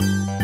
you